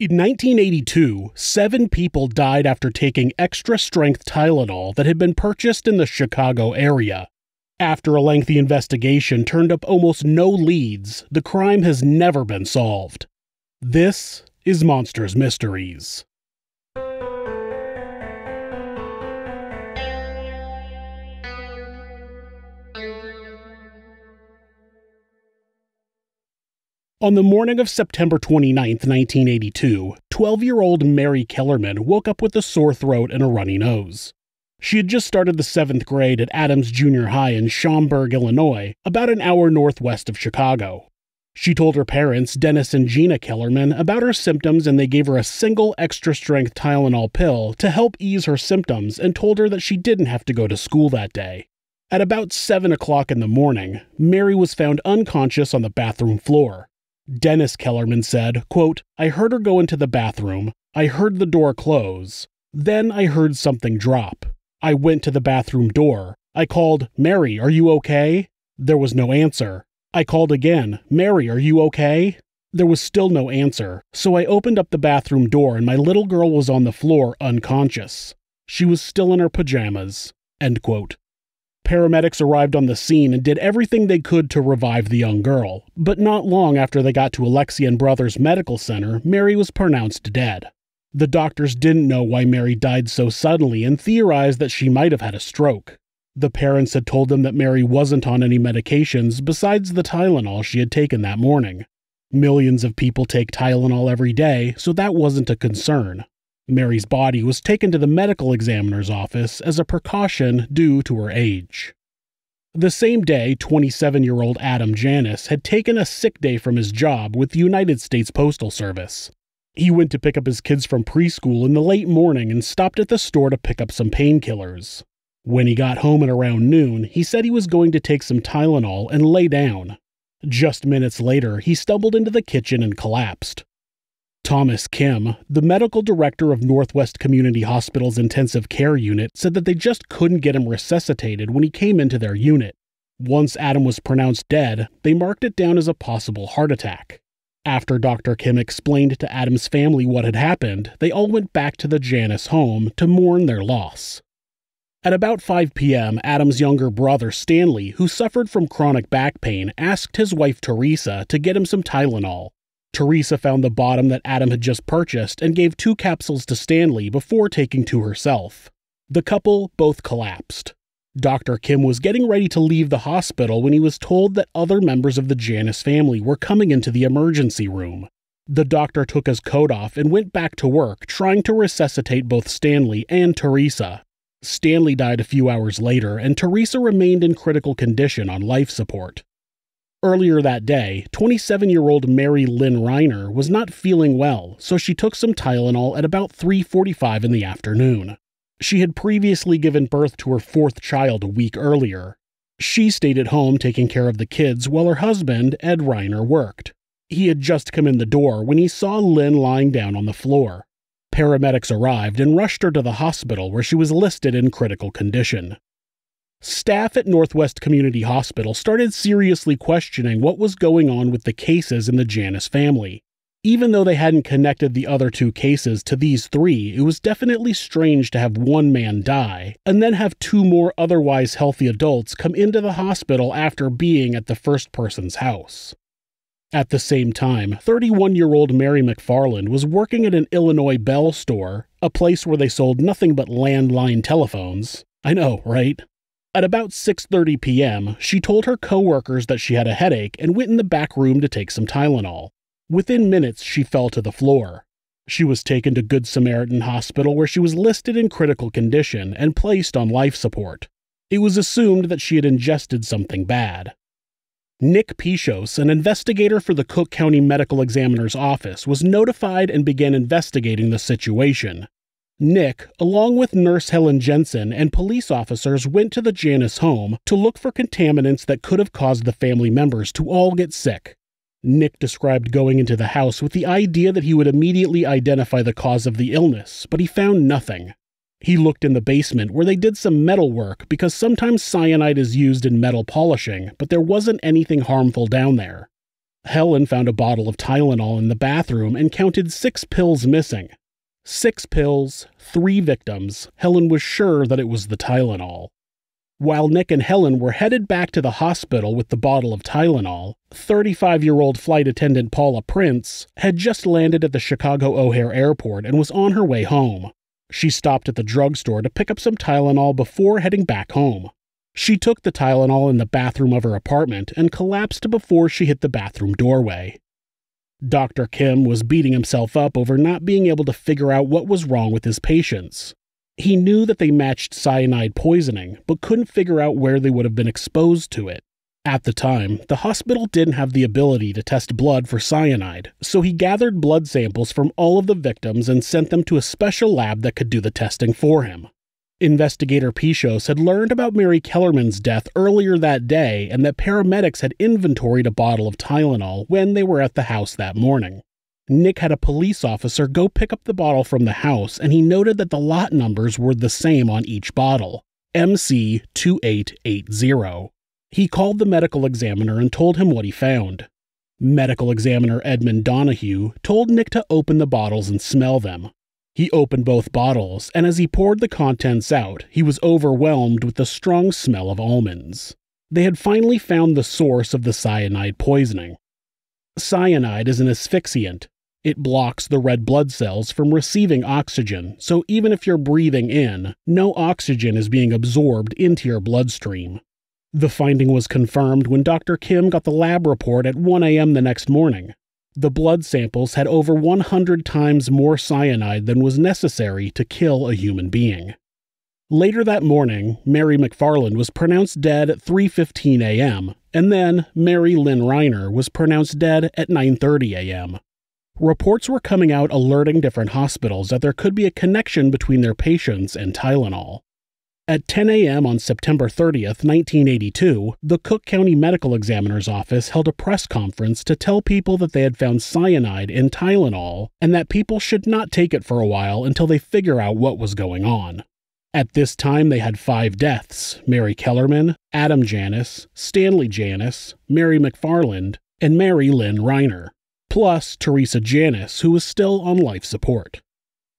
In 1982, seven people died after taking extra strength Tylenol that had been purchased in the Chicago area. After a lengthy investigation turned up almost no leads, the crime has never been solved. This is Monsters Mysteries. On the morning of September 29, 1982, 12 year old Mary Kellerman woke up with a sore throat and a runny nose. She had just started the seventh grade at Adams Junior High in Schaumburg, Illinois, about an hour northwest of Chicago. She told her parents, Dennis and Gina Kellerman, about her symptoms and they gave her a single extra strength Tylenol pill to help ease her symptoms and told her that she didn't have to go to school that day. At about 7 o'clock in the morning, Mary was found unconscious on the bathroom floor. Dennis Kellerman said, quote, I heard her go into the bathroom. I heard the door close. Then I heard something drop. I went to the bathroom door. I called, Mary, are you okay? There was no answer. I called again, Mary, are you okay? There was still no answer, so I opened up the bathroom door and my little girl was on the floor unconscious. She was still in her pajamas. End quote. Paramedics arrived on the scene and did everything they could to revive the young girl, but not long after they got to Alexian Brothers Medical Center, Mary was pronounced dead. The doctors didn't know why Mary died so suddenly and theorized that she might have had a stroke. The parents had told them that Mary wasn't on any medications besides the Tylenol she had taken that morning. Millions of people take Tylenol every day, so that wasn't a concern. Mary's body was taken to the medical examiner's office as a precaution due to her age. The same day, 27 year old Adam Janus had taken a sick day from his job with the United States Postal Service. He went to pick up his kids from preschool in the late morning and stopped at the store to pick up some painkillers. When he got home at around noon, he said he was going to take some Tylenol and lay down. Just minutes later, he stumbled into the kitchen and collapsed. Thomas Kim, the medical director of Northwest Community Hospital's intensive care unit, said that they just couldn't get him resuscitated when he came into their unit. Once Adam was pronounced dead, they marked it down as a possible heart attack. After Dr. Kim explained to Adam's family what had happened, they all went back to the Janus home to mourn their loss. At about 5 p.m., Adam's younger brother, Stanley, who suffered from chronic back pain, asked his wife, Teresa, to get him some Tylenol. Teresa found the bottom that Adam had just purchased and gave two capsules to Stanley before taking two herself. The couple both collapsed. Dr. Kim was getting ready to leave the hospital when he was told that other members of the Janus family were coming into the emergency room. The doctor took his coat off and went back to work, trying to resuscitate both Stanley and Teresa. Stanley died a few hours later, and Teresa remained in critical condition on life support. Earlier that day, 27 year old Mary Lynn Reiner was not feeling well, so she took some Tylenol at about 3:45 in the afternoon. She had previously given birth to her fourth child a week earlier. She stayed at home taking care of the kids while her husband, Ed Reiner, worked. He had just come in the door when he saw Lynn lying down on the floor. Paramedics arrived and rushed her to the hospital where she was listed in critical condition. Staff at Northwest Community Hospital started seriously questioning what was going on with the cases in the Janus family. Even though they hadn't connected the other two cases to these three, it was definitely strange to have one man die, and then have two more otherwise healthy adults come into the hospital after being at the first person's house. At the same time, 31 year old Mary McFarland was working at an Illinois Bell store, a place where they sold nothing but landline telephones. I know, right? At about 6:30 p.m., she told her coworkers that she had a headache and went in the back room to take some Tylenol. Within minutes, she fell to the floor. She was taken to Good Samaritan Hospital where she was listed in critical condition and placed on life support. It was assumed that she had ingested something bad. Nick Pishos, an investigator for the Cook County Medical Examiner's Office, was notified and began investigating the situation. Nick, along with nurse Helen Jensen and police officers, went to the Janus home to look for contaminants that could have caused the family members to all get sick. Nick described going into the house with the idea that he would immediately identify the cause of the illness, but he found nothing. He looked in the basement where they did some metal work because sometimes cyanide is used in metal polishing, but there wasn't anything harmful down there. Helen found a bottle of Tylenol in the bathroom and counted six pills missing. Six pills, three victims. Helen was sure that it was the Tylenol. While Nick and Helen were headed back to the hospital with the bottle of Tylenol, 35 year old flight attendant Paula Prince had just landed at the Chicago O'Hare Airport and was on her way home. She stopped at the drugstore to pick up some Tylenol before heading back home. She took the Tylenol in the bathroom of her apartment and collapsed before she hit the bathroom doorway. Dr. Kim was beating himself up over not being able to figure out what was wrong with his patients. He knew that they matched cyanide poisoning, but couldn't figure out where they would have been exposed to it. At the time, the hospital didn't have the ability to test blood for cyanide, so he gathered blood samples from all of the victims and sent them to a special lab that could do the testing for him. Investigator Pishos had learned about Mary Kellerman's death earlier that day and that paramedics had inventoried a bottle of Tylenol when they were at the house that morning. Nick had a police officer go pick up the bottle from the house and he noted that the lot numbers were the same on each bottle MC 2880. He called the medical examiner and told him what he found. Medical examiner Edmund Donoghue told Nick to open the bottles and smell them. He opened both bottles, and as he poured the contents out, he was overwhelmed with the strong smell of almonds. They had finally found the source of the cyanide poisoning. Cyanide is an asphyxiant. It blocks the red blood cells from receiving oxygen, so even if you're breathing in, no oxygen is being absorbed into your bloodstream. The finding was confirmed when Dr. Kim got the lab report at 1 a.m. the next morning the blood samples had over 100 times more cyanide than was necessary to kill a human being. Later that morning, Mary McFarland was pronounced dead at 3:15 a.m., and then Mary Lynn Reiner was pronounced dead at 9:30 a.m. Reports were coming out alerting different hospitals that there could be a connection between their patients and Tylenol. At 10 a.m. on September 30th, 1982, the Cook County Medical Examiner's Office held a press conference to tell people that they had found cyanide in Tylenol and that people should not take it for a while until they figure out what was going on. At this time, they had five deaths Mary Kellerman, Adam Janus, Stanley Janus, Mary McFarland, and Mary Lynn Reiner, plus Teresa Janus, who was still on life support.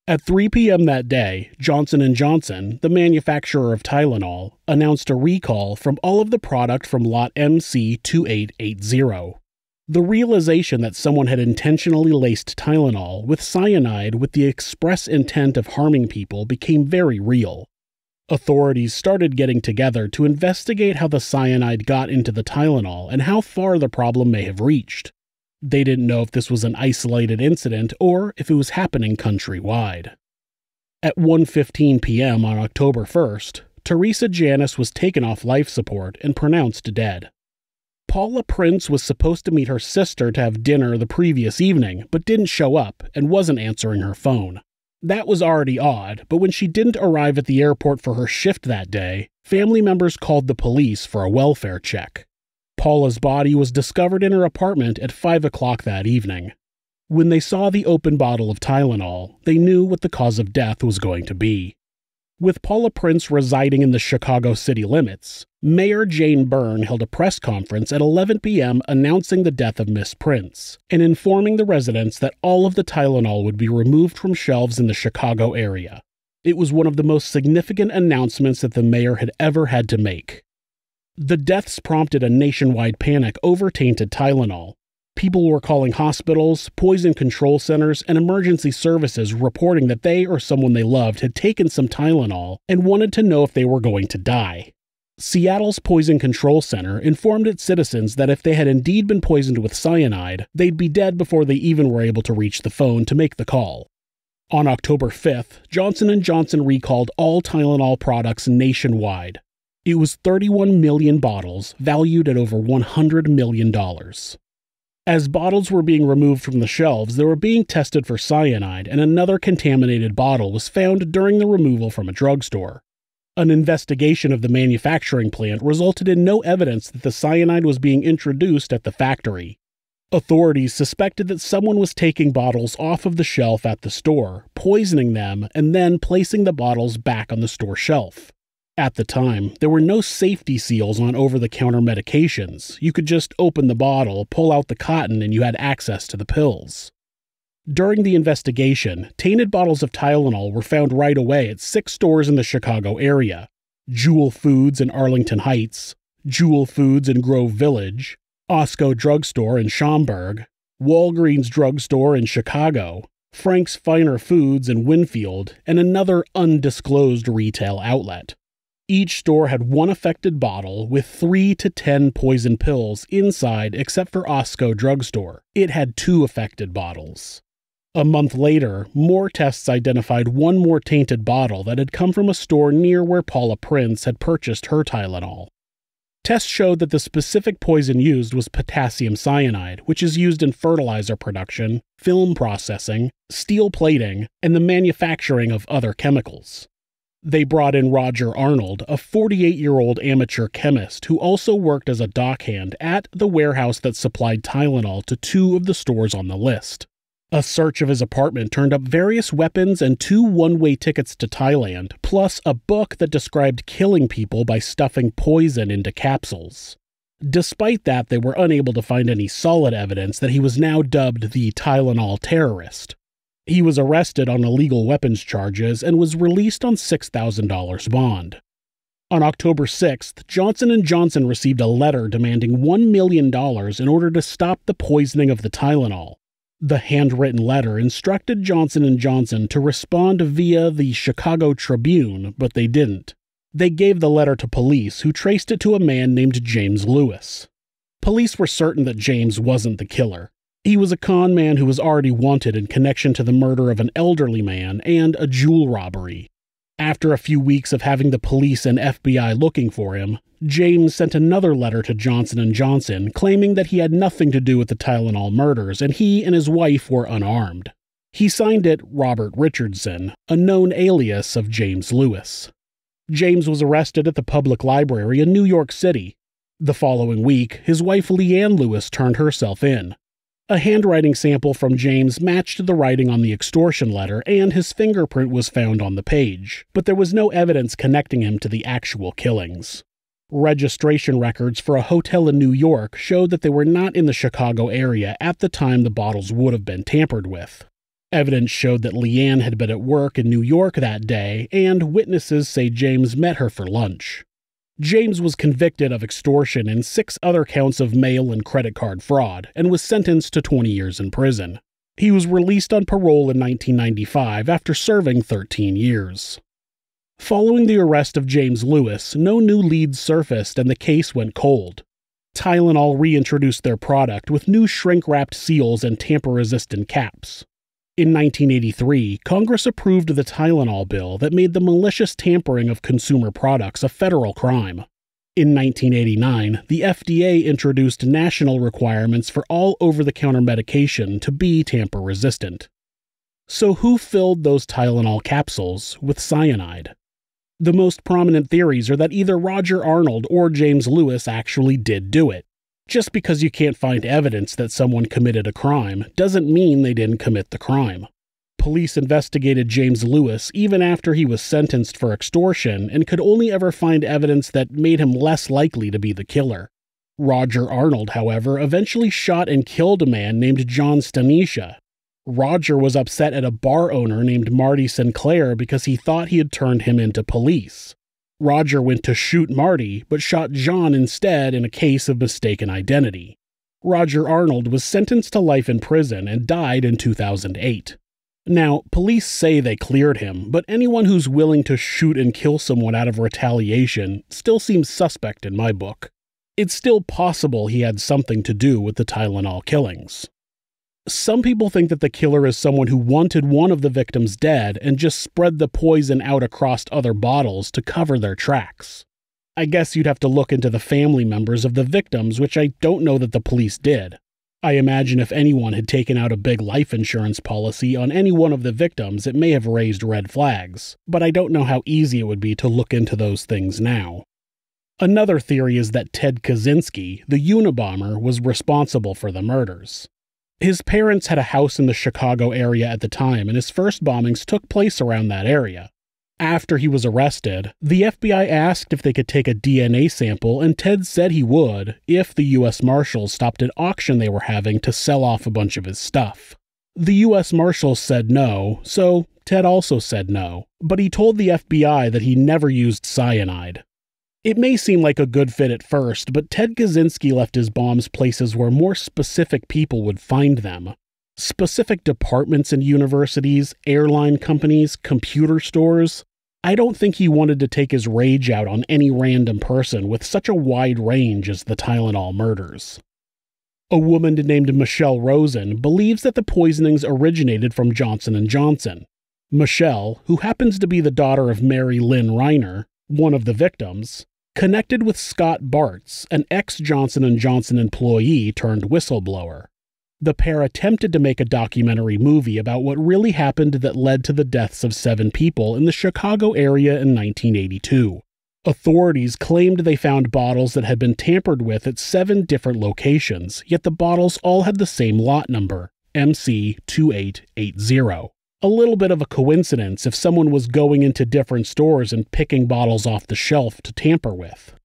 At 3 p.m. that day, Johnson & Johnson, the manufacturer of Tylenol, announced a recall from all of the product from lot MC2880. The realization that someone had intentionally laced Tylenol with cyanide with the express intent of harming people became very real. Authorities started getting together to investigate how the cyanide got into the Tylenol and how far the problem may have reached. They didn't know if this was an isolated incident or if it was happening countrywide. At 1:15 p.m. on October 1st, Teresa Janus was taken off life support and pronounced dead. Paula Prince was supposed to meet her sister to have dinner the previous evening, but didn't show up and wasn't answering her phone. That was already odd, but when she didn't arrive at the airport for her shift that day, family members called the police for a welfare check. Paula's body was discovered in her apartment at 5 o'clock that evening. When they saw the open bottle of Tylenol, they knew what the cause of death was going to be. With Paula Prince residing in the Chicago city limits, Mayor Jane Byrne held a press conference at 11 p.m. announcing the death of Miss Prince and informing the residents that all of the Tylenol would be removed from shelves in the Chicago area. It was one of the most significant announcements that the mayor had ever had to make. The deaths prompted a nationwide panic over tainted Tylenol. People were calling hospitals, poison control centers, and emergency services reporting that they or someone they loved had taken some Tylenol and wanted to know if they were going to die. Seattle's Poison Control Center informed its citizens that if they had indeed been poisoned with cyanide, they'd be dead before they even were able to reach the phone to make the call. On October 5th, Johnson & Johnson recalled all Tylenol products nationwide. It was 31 million bottles, valued at over $100 million. As bottles were being removed from the shelves, they were being tested for cyanide, and another contaminated bottle was found during the removal from a drugstore. An investigation of the manufacturing plant resulted in no evidence that the cyanide was being introduced at the factory. Authorities suspected that someone was taking bottles off of the shelf at the store, poisoning them, and then placing the bottles back on the store shelf. At the time, there were no safety seals on over the counter medications. You could just open the bottle, pull out the cotton, and you had access to the pills. During the investigation, tainted bottles of Tylenol were found right away at six stores in the Chicago area Jewel Foods in Arlington Heights, Jewel Foods in Grove Village, Osco Drugstore in Schaumburg, Walgreens Drugstore in Chicago, Frank's Finer Foods in Winfield, and another undisclosed retail outlet. Each store had one affected bottle with 3 to 10 poison pills inside, except for Osco Drugstore. It had two affected bottles. A month later, more tests identified one more tainted bottle that had come from a store near where Paula Prince had purchased her Tylenol. Tests showed that the specific poison used was potassium cyanide, which is used in fertilizer production, film processing, steel plating, and the manufacturing of other chemicals. They brought in Roger Arnold, a 48 year old amateur chemist who also worked as a dockhand at the warehouse that supplied Tylenol to two of the stores on the list. A search of his apartment turned up various weapons and two one way tickets to Thailand, plus a book that described killing people by stuffing poison into capsules. Despite that, they were unable to find any solid evidence that he was now dubbed the Tylenol terrorist. He was arrested on illegal weapons charges and was released on $6,000 bond. On October 6th, Johnson & Johnson received a letter demanding $1 million in order to stop the poisoning of the Tylenol. The handwritten letter instructed Johnson & Johnson to respond via the Chicago Tribune, but they didn't. They gave the letter to police who traced it to a man named James Lewis. Police were certain that James wasn't the killer. He was a con man who was already wanted in connection to the murder of an elderly man and a jewel robbery. After a few weeks of having the police and FBI looking for him, James sent another letter to Johnson & Johnson claiming that he had nothing to do with the Tylenol murders and he and his wife were unarmed. He signed it Robert Richardson, a known alias of James Lewis. James was arrested at the public library in New York City. The following week, his wife Leanne Lewis turned herself in. A handwriting sample from James matched the writing on the extortion letter, and his fingerprint was found on the page, but there was no evidence connecting him to the actual killings. Registration records for a hotel in New York showed that they were not in the Chicago area at the time the bottles would have been tampered with. Evidence showed that Leanne had been at work in New York that day, and witnesses say James met her for lunch. James was convicted of extortion and six other counts of mail and credit card fraud and was sentenced to 20 years in prison. He was released on parole in 1995 after serving 13 years. Following the arrest of James Lewis, no new leads surfaced and the case went cold. Tylenol reintroduced their product with new shrink wrapped seals and tamper resistant caps. In 1983, Congress approved the Tylenol bill that made the malicious tampering of consumer products a federal crime. In 1989, the FDA introduced national requirements for all over the counter medication to be tamper resistant. So, who filled those Tylenol capsules with cyanide? The most prominent theories are that either Roger Arnold or James Lewis actually did do it. Just because you can't find evidence that someone committed a crime doesn't mean they didn't commit the crime. Police investigated James Lewis even after he was sentenced for extortion and could only ever find evidence that made him less likely to be the killer. Roger Arnold, however, eventually shot and killed a man named John Stanisha. Roger was upset at a bar owner named Marty Sinclair because he thought he had turned him into police. Roger went to shoot Marty, but shot John instead in a case of mistaken identity. Roger Arnold was sentenced to life in prison and died in 2008. Now, police say they cleared him, but anyone who's willing to shoot and kill someone out of retaliation still seems suspect in my book. It's still possible he had something to do with the Tylenol killings. Some people think that the killer is someone who wanted one of the victims dead and just spread the poison out across other bottles to cover their tracks. I guess you'd have to look into the family members of the victims, which I don't know that the police did. I imagine if anyone had taken out a big life insurance policy on any one of the victims, it may have raised red flags, but I don't know how easy it would be to look into those things now. Another theory is that Ted Kaczynski, the Unabomber, was responsible for the murders. His parents had a house in the Chicago area at the time, and his first bombings took place around that area. After he was arrested, the FBI asked if they could take a DNA sample, and Ted said he would if the U.S. Marshals stopped an auction they were having to sell off a bunch of his stuff. The U.S. Marshals said no, so Ted also said no, but he told the FBI that he never used cyanide. It may seem like a good fit at first, but Ted Kaczynski left his bombs places where more specific people would find them. Specific departments in universities, airline companies, computer stores. I don't think he wanted to take his rage out on any random person with such a wide range as the Tylenol murders. A woman named Michelle Rosen believes that the poisonings originated from Johnson & Johnson. Michelle, who happens to be the daughter of Mary Lynn Reiner, one of the victims, connected with Scott Bartz, an ex-Johnson & Johnson employee turned whistleblower. The pair attempted to make a documentary movie about what really happened that led to the deaths of seven people in the Chicago area in 1982. Authorities claimed they found bottles that had been tampered with at seven different locations, yet the bottles all had the same lot number, MC2880. A little bit of a coincidence if someone was going into different stores and picking bottles off the shelf to tamper with.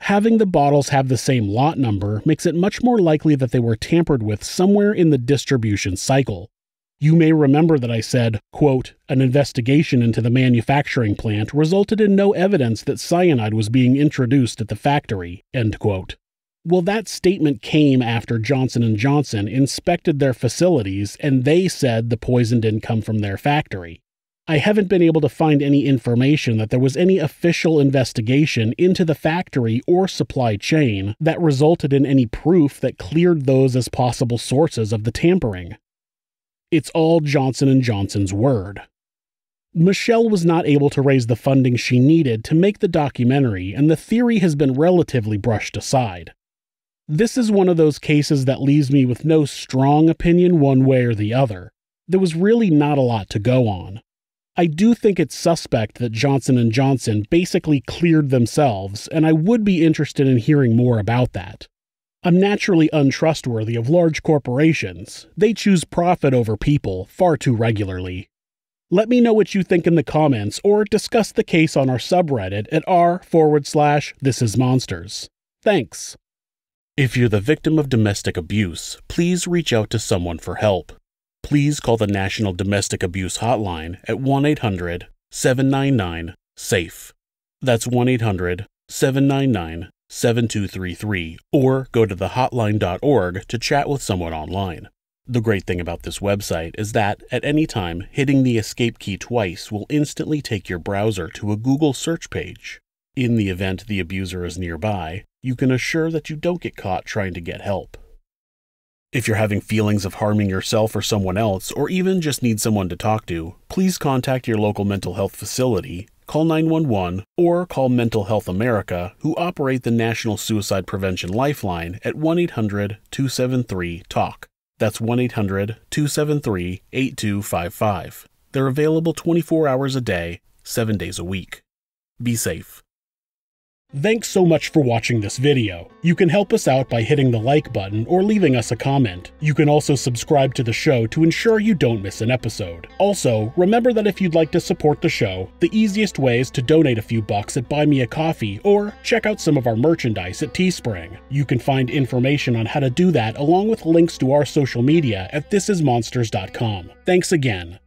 Having the bottles have the same lot number makes it much more likely that they were tampered with somewhere in the distribution cycle. You may remember that I said, quote, an investigation into the manufacturing plant resulted in no evidence that cyanide was being introduced at the factory, end quote. Well, that statement came after Johnson & Johnson inspected their facilities and they said the poison didn't come from their factory. I haven't been able to find any information that there was any official investigation into the factory or supply chain that resulted in any proof that cleared those as possible sources of the tampering. It's all Johnson & Johnson's word. Michelle was not able to raise the funding she needed to make the documentary, and the theory has been relatively brushed aside. This is one of those cases that leaves me with no strong opinion one way or the other. There was really not a lot to go on. I do think it's suspect that Johnson & Johnson basically cleared themselves, and I would be interested in hearing more about that. I'm naturally untrustworthy of large corporations. They choose profit over people far too regularly. Let me know what you think in the comments or discuss the case on our subreddit at r forward slash this is monsters. Thanks. If you're the victim of domestic abuse, please reach out to someone for help please call the National Domestic Abuse Hotline at 1 800 799 SAFE. That's 1 800 799 7233, or go to thehotline.org to chat with someone online. The great thing about this website is that, at any time, hitting the escape key twice will instantly take your browser to a Google search page. In the event the abuser is nearby, you can assure that you don't get caught trying to get help. If you're having feelings of harming yourself or someone else, or even just need someone to talk to, please contact your local mental health facility, call 911, or call Mental Health America, who operate the National Suicide Prevention Lifeline at 1 800 273 TALK. That's 1 800 273 8255. They're available 24 hours a day, 7 days a week. Be safe. Thanks so much for watching this video. You can help us out by hitting the like button or leaving us a comment. You can also subscribe to the show to ensure you don't miss an episode. Also, remember that if you'd like to support the show, the easiest way is to donate a few bucks at Buy Me a Coffee or check out some of our merchandise at Teespring. You can find information on how to do that along with links to our social media at thisismonsters.com. Thanks again.